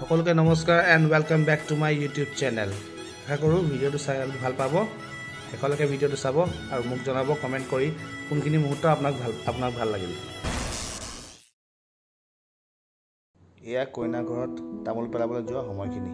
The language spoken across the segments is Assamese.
সকলোকে নমস্কাৰ and welcome back to my YouTube channel আশা কৰোঁ ভিডিঅ'টো চাই ভাল পাব। শেষলৈকে ভিডিঅ'টো চাব আৰু মোক জনাব কমেণ্ট কৰি কোনখিনি মুহূৰ্ত আপোনাক ভাল আপোনাক ভাল লাগিল। এয়া কইনা ঘৰত তামোল পেলাবলৈ যোৱা সময়খিনি।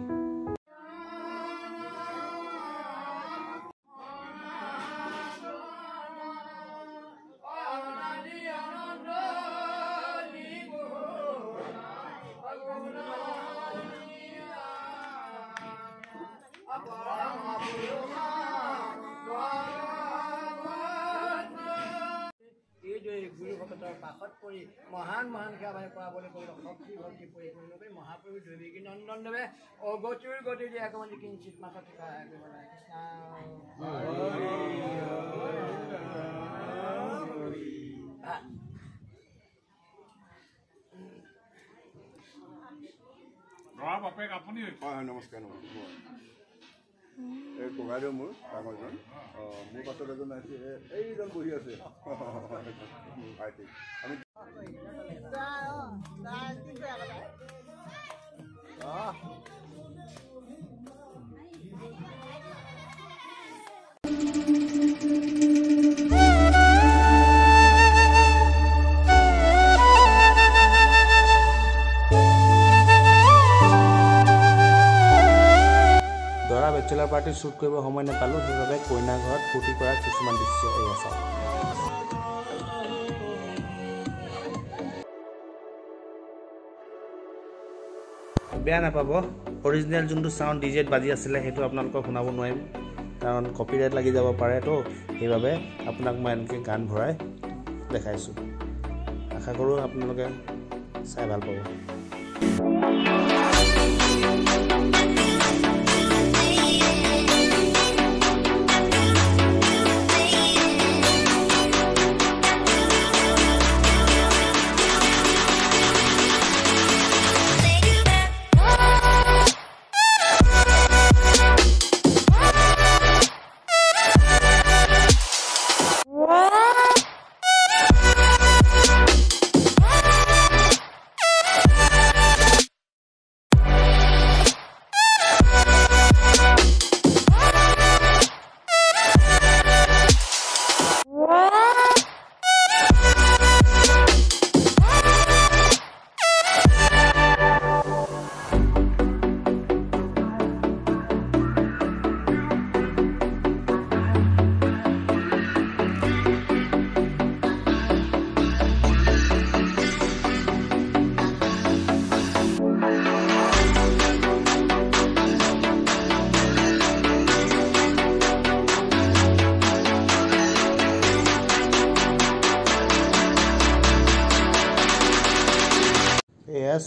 এইদৰে গুৰু ভকতৰ পাশত পৰি মহান মহান সেৱা কৰাবলৈ কৰিলে শক্তি ভক্তি পৰিপূৰ্ণ কৰি মহাপ্ৰভু দেৱীকী নন্দন দেৱে অগতিৰ গতি দিয়ে অকণমান কিঞ্চিত মাথা টিকা কৃষ্ণ। ল'ৰা বাপেক আপুনি। হয় নমস্কাৰ নমস্কাৰ। এই ককাইদেউ মোৰ ডাঙৰজন অঁ মোৰ পাছত এজন এই- এইজন বহি আছে। ভাইটি। আমি দৰা বেচেলাৰ পাৰ্টি শ্বুট কৰিব সময় নাপালোঁ সেইবাবে কইনা ঘৰত ফূৰ্তি কৰা কিছুমান দৃশ্য এয়া চাওক বেয়া নাপাব অৰিজিনেল যোনটো চাউণ্ড ডি জেত বাজি আছিলে সেইটো আপোনালোকক শুনাব নোৱাৰিম কাৰণ কপিৰাইট লাগি যাব পাৰেতো সেইবাবে আপোনাক মই এনেকৈ গান ভৰাই দেখাইছোঁ। আশা কৰোঁ আপোনালোকে চাই ভাল পাব।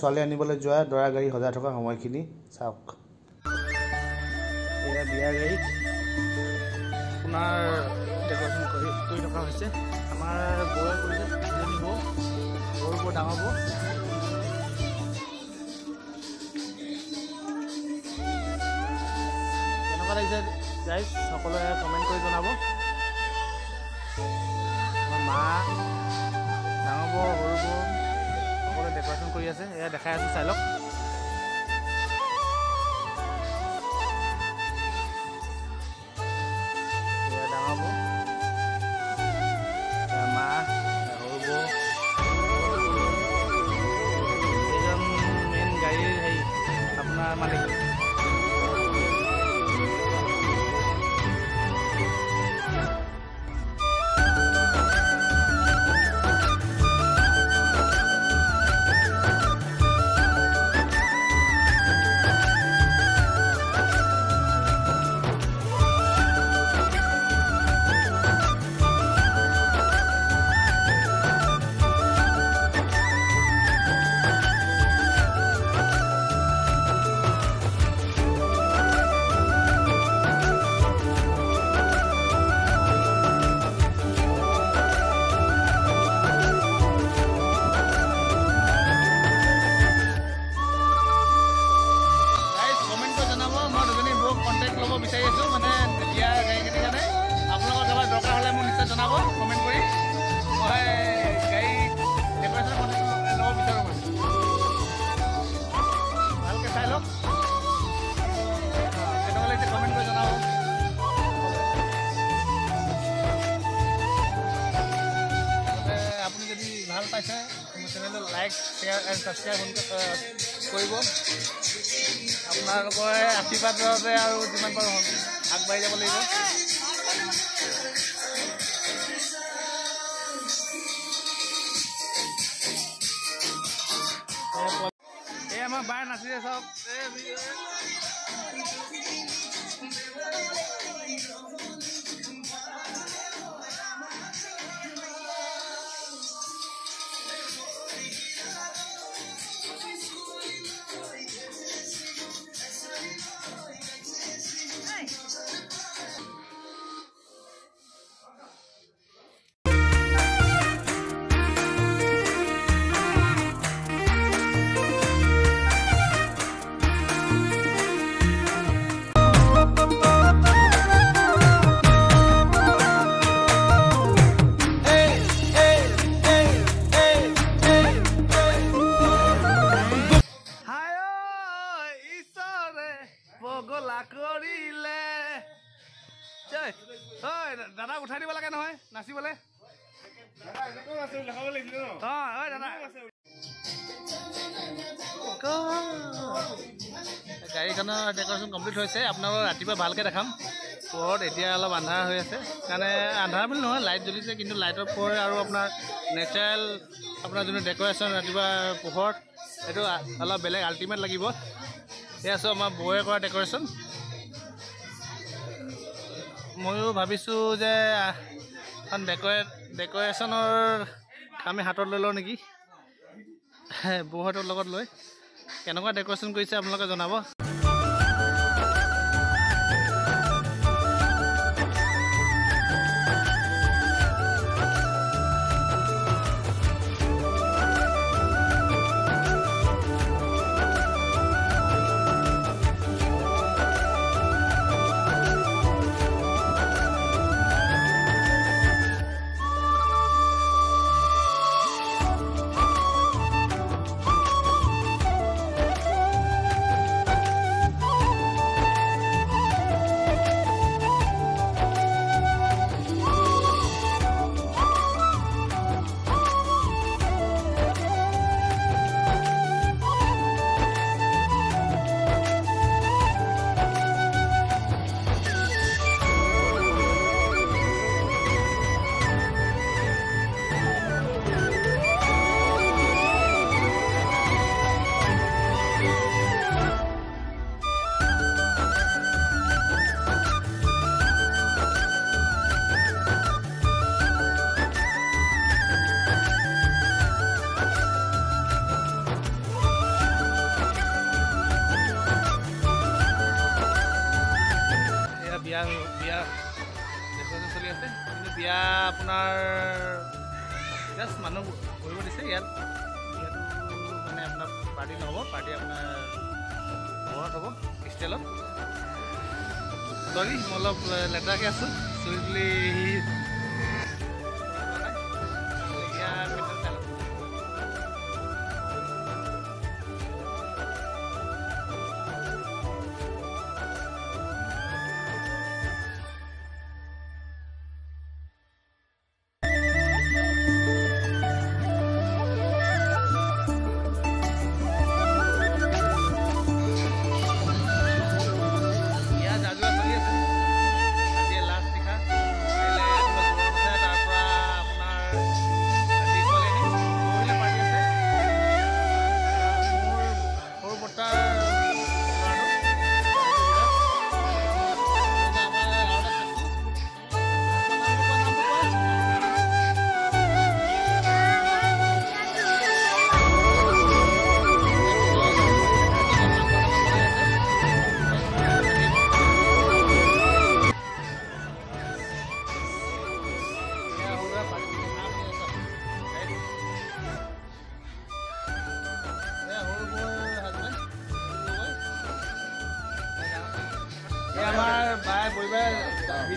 ছোৱালী আনিবলৈ যোৱা দৰা গাড়ী সজাই থকা সময়খিনি চাওক। এয়া বিয়া গাড়ী আপোনাৰ ডেক'ৰেশ্যন কৰি কৰি থকা হৈছে। আমাৰ বৌয়ে কৰিছে দুজনী বৌ বৌৰ বৰ ডাঙৰ বৌ কেনেকুৱা লাগিছে গাইজ সকলোৱে কমেণ্ট কৰি জনাব। মা ডাঙৰ বৌ সৰু বৌ সকলোৱে ডেক'ৰেশ্যন কৰি আছে। এয়া দেখাই আছোঁ চাই লওক। চাই লওক কেনেকুৱা লাগিছে কমেণ্ট কৰি জনাব আপুনি যদি ভাল পাইছে মোৰ চেনেলটো লাইক শ্বেয়াৰ এণ্ড ছাবস্ক্ৰাইব কৰিব আপোনালোকৰ আশীৰ্বাদৰ বাবে আৰু যিমান পাৰোঁ আগবাঢ়ি যাব লাগিব বাৰ নাচিছে চব গাড়ীখনৰ ডেক'ৰেশ্যন কমপ্লিট হৈছে আপোনালোকক ৰাতিপুৱা ভালকৈ দেখাম। পোহৰত এতিয়া অলপ আন্ধাৰ হৈ আছে। কাৰণে আন্ধাৰ বুলি নহয় লাইট জ্বলিছে কিন্তু লাইটৰ পোহৰে আৰু আপোনাৰ নেচাৰেল আপোনাৰ যোনটো ডেক'ৰেশ্যন ৰাতিপুৱা পোহৰত সেইটো অলপ বেলেগ আল্টিমেট লাগিব। এয়া আছোঁ আমাৰ বৌয়ে কৰা ডেক'ৰেশ্যন। ময়ো ভাবিছোঁ যে এখন ডেক'ৰেট ডেক'ৰেশ্যনৰ আমি হাতত লৈ লওঁ নেকি? বৌহঁতৰ লগত লৈ। কেনেকুৱা ডেক'ৰেশ্যন কৰিছে আপোনালোকে জনাব? অলপ লেতেৰাকৈ আছোঁ। চুই বুলি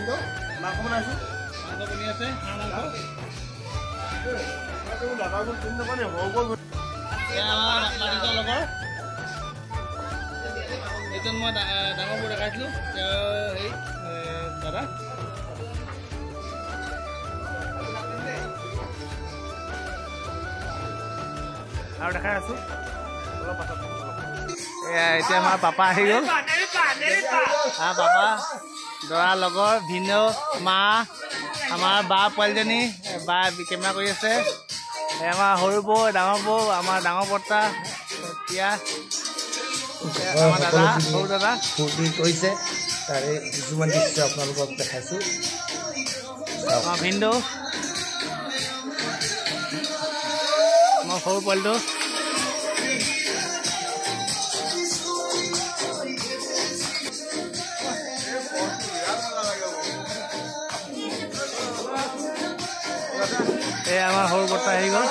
ভিনদেউ মাংস বনাইছোঁ মাংস বনি আছে হাঁহ মাংস। এয়া আমাৰ বাৰিষা লগৰ। যিজন মই ডাঙৰবোৰ দেখাইছিলোঁ তেওঁ হেৰি এ, দাদা। আৰু দেখাই আছোঁ। অলপ পাছত এয়া এতিয়া আমাৰ পাপা আহি গ'ল। হা পাপা। দৰা লগৰ ভিনদেউ মা আমাৰ বা পোৱালীজনী বা কেমেৰা কৰি আছে। আমাৰ সৰু বৌ ডাঙৰ বৌ আমাৰ ডাঙৰ বৰ্তা এতিয়া আমাৰ দাদা সৰু দাদা। ফূৰ্তি কৰিছে। তাৰে কিছুমান দৃশ্য আপোনালোকক দেখাইছোঁ। আমাৰ ভিনদেউ আমাৰ সৰু পোৱালিটো। এই আমাৰ সৰু বৰ্তা আহি গ'ল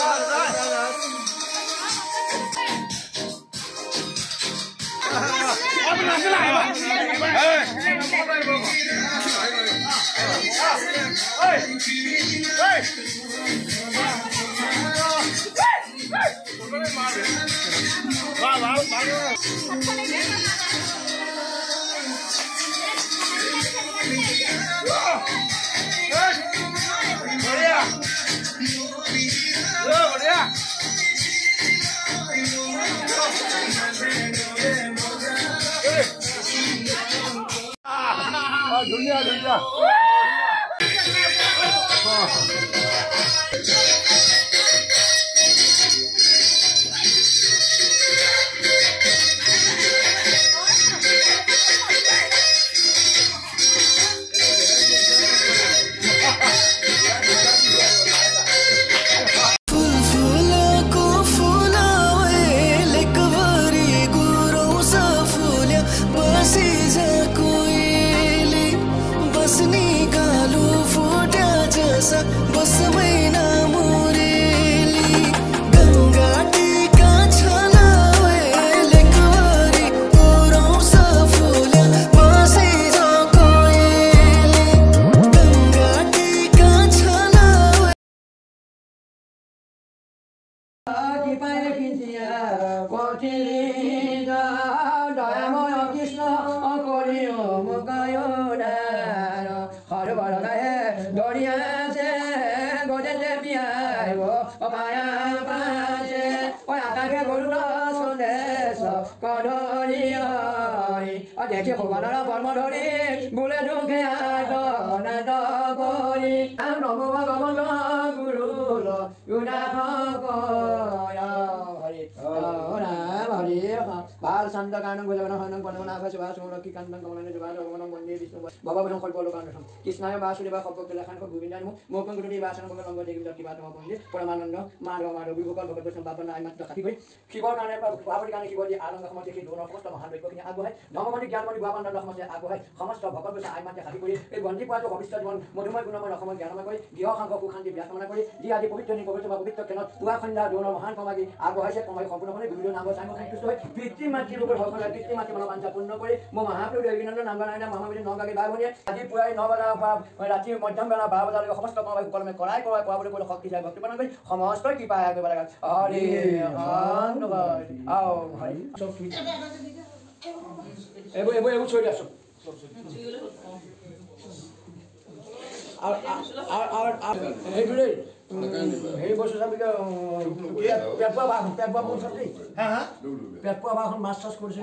아, 놀냐, 놀냐. 아, অখিলিন্দ দয়াময় কৃষ্ণ করি অমকায়ণার সরবর গায়ে দরিয়াছে গজেতে পিয়াইব অমায়া পাছে ওই আকাশে গরুর সন্দেশ কদরিয় দেখি ভগৱানৰ কৰ্ম ধৰি বোলে দুখে আগনাদ কৰি নভ ভগৱান গুৰু লুদা কানং গুজবন হনং পনমন আকাশ বাস লক্ষ্মী কান্তং কমলনে জবা ভগৱান মন্দিৰ বিষ্ণু ভগৱান কল্প লোকানুঠম কৃষ্ণায় বাসুদেৱা সৰ্ব কেলাখান গোবিন্দান মোকং গুৰুদেৱ বাসন ভগৱান অংগ দেৱী কিবা তোমাৰ মন্দিৰ পৰমানন্দ মাধৱ মাধৱ বিভূকল ভগত বৈষ্ণৱ বাপন আই মাত্ৰ কাটি কৰি শিৱৰ কাৰণে পাৰ্বতীৰ কাৰণে শিৱ যি আনন্দ সময় দেখি দৌৰৰ সমস্ত মহান ব্যক্তিখিনি আগবঢ়াই নৱমণি জ্ঞানমণি বাবানন্দ সমস্যাই আগবঢ়াই সমস্ত ভগত বৈষ্ণৱ আই মাত্ৰ কাটি কৰি এই বন্দী পোৱাটো ভৱিষ্যত জীৱন মধুময় গুণময় অসমত জ্ঞানময় কৰি গৃহ সাংগ সুশান্তি ব্যাস কামনা কৰি যি আদি পবিত্ৰ নি পবিত্ৰ বা পবিত্ৰ কেনত পুৱা সন্ধ্যা দৌৰৰ মহান সমাগী আগবঢ়াইছে সময় সম্পূৰ্ণভাৱে বিভিন্ন নাম চাংগ সন্তুষ্ট হৈ পিতৃ মাতৃ লোকৰ সকলোৱে পিতৃ মাতৃ মনৰ পূৰ্ণ কৰি মই মহাপ্ৰভু দেৱীনন্দ নামগানাৰায়ণ মহামী নগাগী বাই ভনীয়ে আজি পুৱাই ন বজাৰ পৰা ৰাতি মধ্যম বেলা বাৰ বজালৈকে সমস্ত সুকলমে কৰাই কৰাই কোৱা বুলি ক'লে শক্তি যায় ভক্তি প্ৰদান কৰি সমস্ত কৃপা কৰিব লাগে। হৰি এইবোৰ এইবোৰ এইবোৰ থৈ দিয়া চব। আৰু আৰু আৰু সেইটো দেই হেৰি বস্তু চাবি পেট পোৱা ভাগ পেট পোৱা মোৰ চাবি হা হা? পেট পোৱা ভাগখন মাছ চাছ কৰিছে